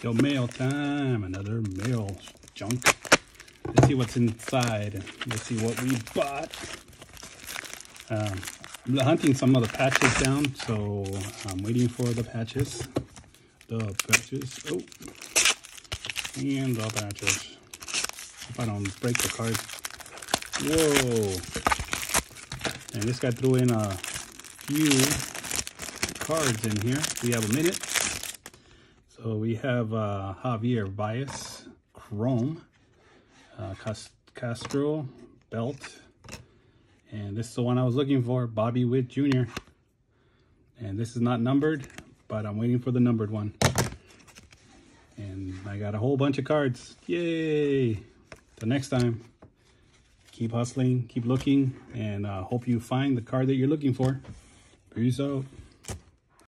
Yo, mail time. Another mail junk. Let's see what's inside. Let's see what we bought. Um, I'm hunting some of the patches down, so I'm waiting for the patches. The patches. Oh. And the patches. If I don't break the card. Whoa. And this guy threw in a few cards in here. We have a minute. So we have uh, Javier Báez, Chrome, uh, Castro, Belt, and this is the one I was looking for, Bobby Witt Jr. And this is not numbered, but I'm waiting for the numbered one. And I got a whole bunch of cards. Yay! Till next time, keep hustling, keep looking, and uh, hope you find the card that you're looking for. Peace out.